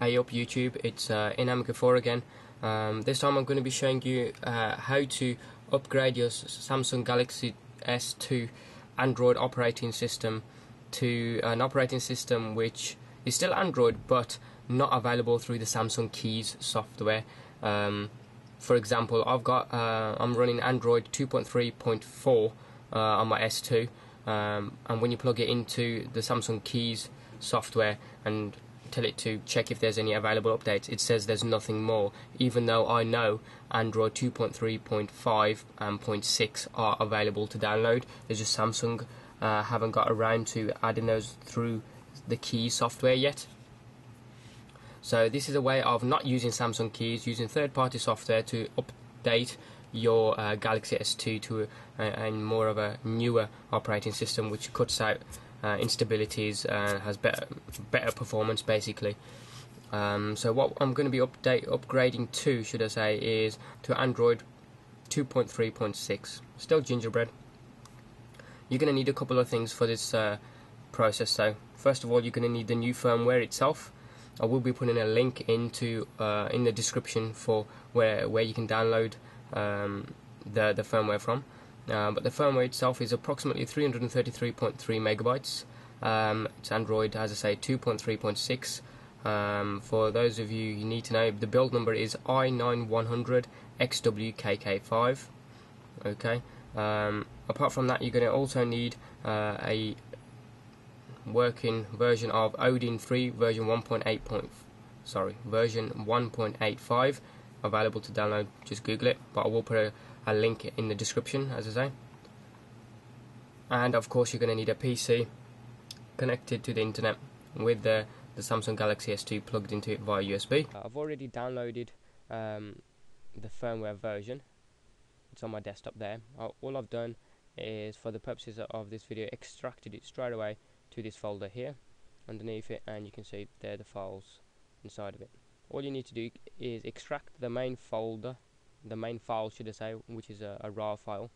Hey up YouTube, it's uh, Inam Ghafoor again. Um, this time I'm going to be showing you uh, how to upgrade your Samsung Galaxy S2 Android operating system to an operating system which is still Android but not available through the Samsung Kies software. Um, for example, I've got uh, I'm running Android 2.3.4 uh, on my S2, um, and when you plug it into the Samsung Kies software and tell it to check if there's any available updates, it says there's nothing more, even though I know Android 2.3.5 and 0.6 are available to download. There's just Samsung uh, haven't got around to adding those through the Key software yet. So this is a way of not using Samsung Kies, using third-party software to update your uh, Galaxy S2 to a, a, more of a newer operating system, which cuts out uh, instabilities and has better better performance basically. Um, so what I'm going to be update upgrading to, should I say, is to Android 2.3.6. Still gingerbread. You're going to need a couple of things for this uh, process. So first of all, you're going to need the new firmware itself. I will be putting a link into uh, in the description for where where you can download um, the the firmware from. Uh, but the firmware itself is approximately 333.3 megabytes. Um, it's Android, as I say, 2.3.6. Um, for those of you who need to know, the build number is i9100XWKK5. Okay. Um, apart from that, you're going to also need uh, a working version of Odin 3 version 1.8. sorry, version 1.85 available to download. Just Google it, but I will put a, a link in the description, as I say. And of course, you're going to need a PC connected to the internet with the the Samsung Galaxy S2 plugged into it via USB. I've already downloaded um, the firmware version. It's on my desktop there. All I've done is, for the purposes of this video, extracted it straight away to this folder here underneath it and you can see there the files inside of it all you need to do is extract the main folder the main file should I say which is a, a rar file.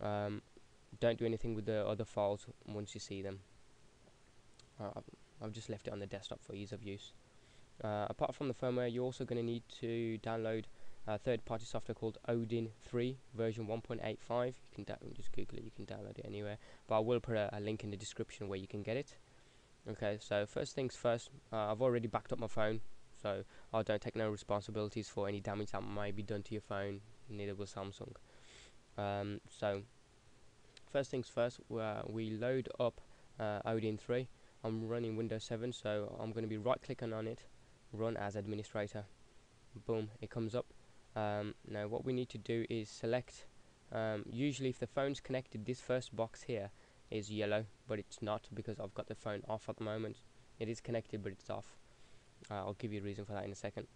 Um, don't do anything with the other files once you see them. Uh, I've just left it on the desktop for ease of use. Uh, apart from the firmware you're also going to need to download a third-party software called Odin 3 version 1.85 you can just google it you can download it anywhere. But I will put a, a, link in the description where you can get it. Okay so first things first uh, I've already backed up my phone so I don't take no responsibilities for any damage that might be done to your phone neither will Samsung. Um, so first things first uh, we load up uh, Odin 3 I'm running Windows 7 so I'm going to be right clicking on it run as administrator. Boom it comes up. Um, now what we need to do is select um, usually if the phone's connected this first box here is yellow but it's not because I've got the phone off at the moment. It is connected but it's off uh, I'll give you a reason for that in a second.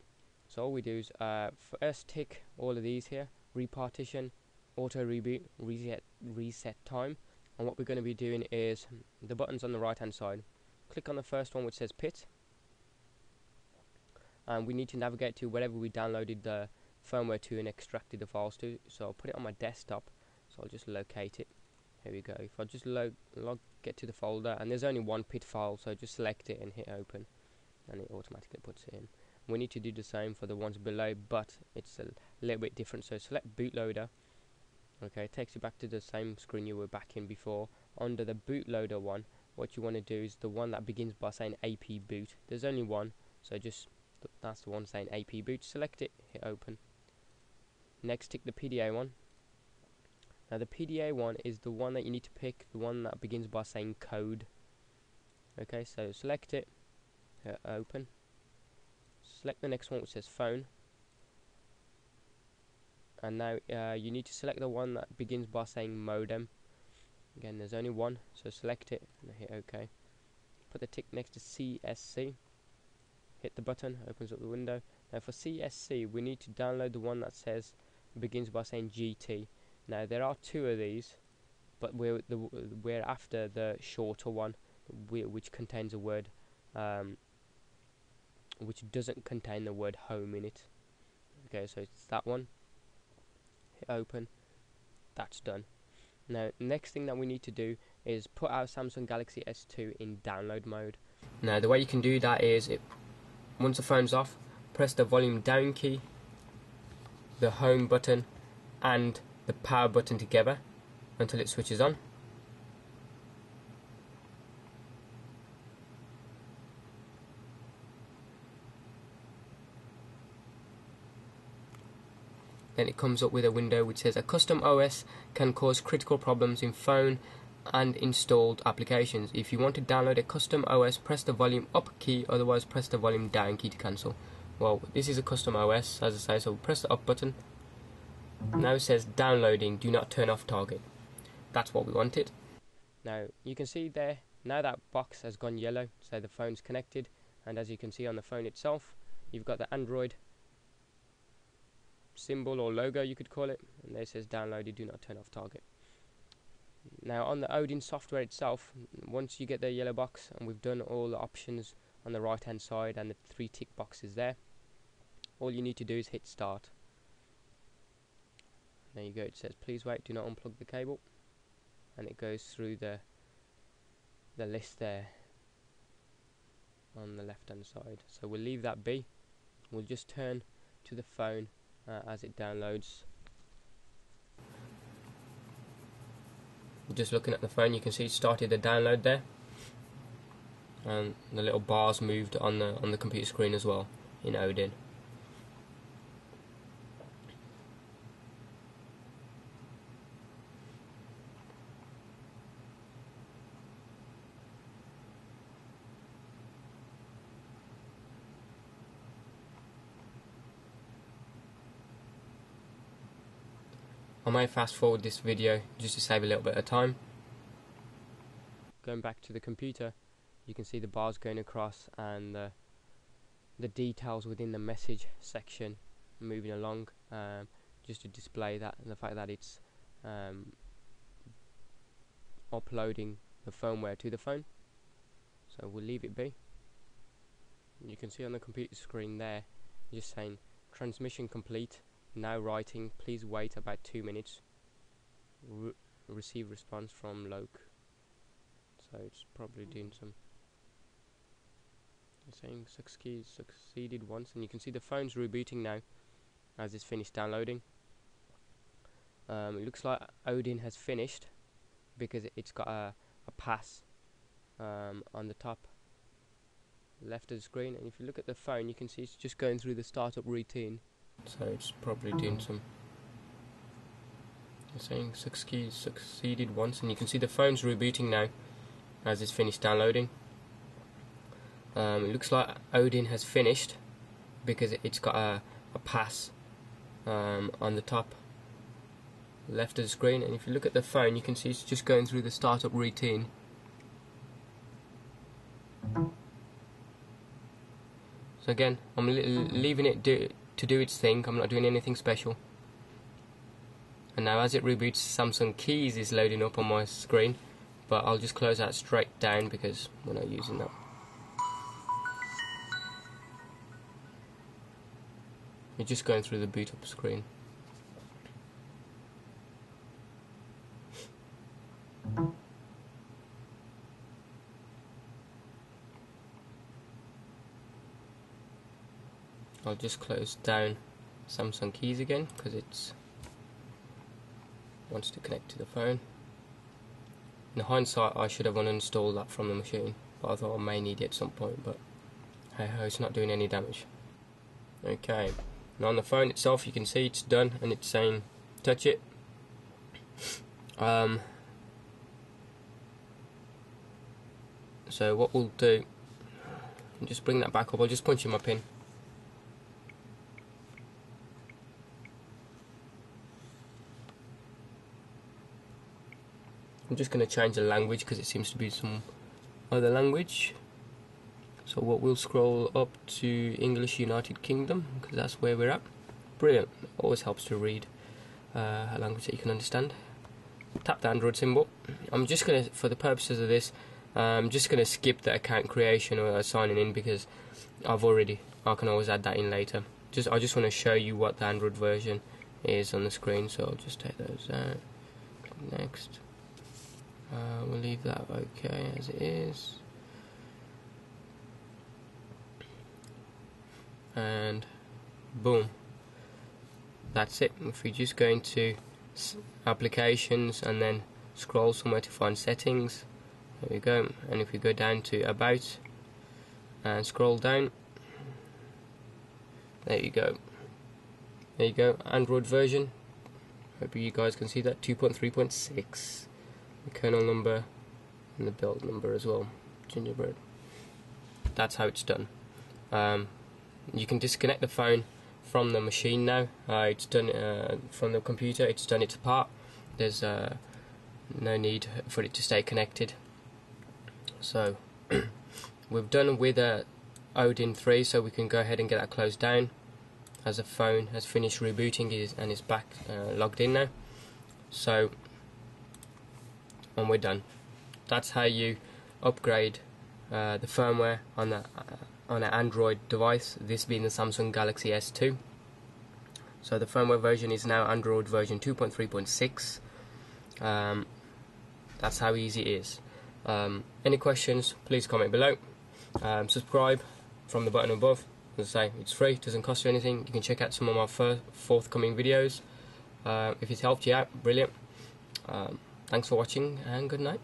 So all we do is uh, first tick all of these here. Repartition auto reboot reset reset time. And what we're going to be doing is the buttons on the right hand side. Click on the first one which says pit. And we need to navigate to wherever we downloaded the firmware to and extracted the files to. So I'll put it on my desktop. So I'll just locate it. Here we go. If I just log, log get to the folder and there's only one pit file so just select it and hit open and it automatically puts it in. We need to do the same for the ones below but it's a little bit different. So select bootloader okay? It takes you back to the same screen you were back in before. Under the bootloader one what you want to do is the one that begins by saying AP boot. There's only one so just th that's the one saying AP boot. Select it hit open. Next, tick the PDA one. Now the PDA one is the one that you need to pick, the one that begins by saying code. Okay, so select it, open. Select the next one which says phone. And now uh, you need to select the one that begins by saying modem. Again, there's only one, so select it and hit OK. Put the tick next to CSC. Hit the button, opens up the window. Now for CSC, we need to download the one that says begins by saying GT. Now there are two of these, but we're the we're after the shorter one, which contains a word, um, which doesn't contain the word home in it. Okay, so it's that one. Hit open. That's done. Now, next thing that we need to do is put our Samsung Galaxy S2 in download mode. Now, the way you can do that is it once the phone's off, press the volume down key, the home button, and the power button together until it switches on. Then it comes up with a window which says a custom OS can cause critical problems in phone and installed applications. If you want to download a custom OS, press the volume up key, otherwise press the volume down key to cancel. Well, this is a custom OS, as I say, so press the up button. Now it says downloading, do not turn off target. That's what we wanted. Now, you can see there, now that box has gone yellow, so the phone's connected, and as you can see on the phone itself, you've got the Android symbol or logo you could call it and there it says downloaded do not turn off target. Now on the Odin software itself once you get the yellow box and we've done all the options on the right hand side and the three tick boxes there all you need to do is hit start. There you go it says please wait do not unplug the cable and it goes through the the list there on the left hand side. So we'll leave that be. We'll just turn to the phone uh, as it downloads. Just looking at the phone, you can see it started the download there, and the little bars moved on the on the computer screen as well in Odin. I may fast forward this video just to save a little bit of time. Going back to the computer, you can see the bars going across and the, the details within the message section moving along um, just to display that and the fact that it's um, uploading the firmware to the phone. So we'll leave it be. You can see on the computer screen there just saying transmission complete now writing, please wait about two minutes. Re receive response from Loke. So it's probably doing some. saying succeed, succeeded once, and you can see the phone's rebooting now as it's finished downloading. Um, it looks like Odin has finished because it's got a, a pass um, on the top left of the screen and if you look at the phone you can see it's just going through the startup routine so it's probably doing some saying succeed, succeeded once and you can see the phone's rebooting now as it's finished downloading. Um, it looks like Odin has finished because it's got a, a pass um, on the top left of the screen and if you look at the phone you can see it's just going through the startup routine. So again I'm leaving it do to do its thing. I'm not doing anything special. And now as it reboots, Samsung Kies is loading up on my screen. But I'll just close that straight down because we're not using that. We're just going through the boot up screen. I'll just close down Samsung Kies again because it wants to connect to the phone. In hindsight I should have uninstalled that from the machine but I thought I may need it at some point but hey ho it's not doing any damage. Okay now on the phone itself you can see it's done and it's saying touch it. Um, so what we'll do just bring that back up, I'll just punch in my pin. I'm just going to change the language because it seems to be some other language. So what we'll scroll up to English United Kingdom because that's where we're at. Brilliant. Always helps to read uh, a language that you can understand. Tap the Android symbol. I'm just going to for the purposes of this I'm just going to skip the account creation or signing in because I've already I can always add that in later. Just I just want to show you what the Android version is on the screen so I'll just take those out. Next uh, we'll leave that okay as it is. and boom. That's it. If we just go into applications and then scroll somewhere to find settings. There we go. And if we go down to about and scroll down. There you go. There you go. Android version. Hope you guys can see that. 2.3.6 the kernel number and the build number as well gingerbread. That's how it's done. Um, you can disconnect the phone from the machine now. Uh, it's done uh, from the computer it's done its part. There's uh, no need for it to stay connected. So we've done with a Odin 3 so we can go ahead and get that closed down. As the phone has finished rebooting and is back uh, logged in now. So and we're done. That's how you upgrade uh, the firmware on the uh, on an Android device this being the Samsung Galaxy S2 so the firmware version is now Android version 2.3.6 um, that's how easy it is. Um, any questions please comment below. Um, subscribe from the button above. As I say it's free doesn't cost you anything. You can check out some of my forthcoming videos. Uh, if it's helped you out brilliant. Um, thanks for watching and good night